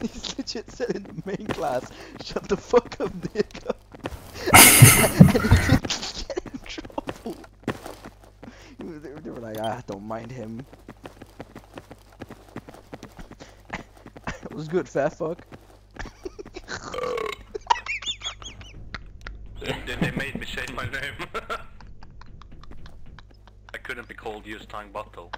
He's legit said in the main class, shut the fuck up, nigga. and he didn't get in trouble. They were, like, ah, don't mind him. it was good, fat fuck. Then they made me say my name. I couldn't be called use tongue bottle.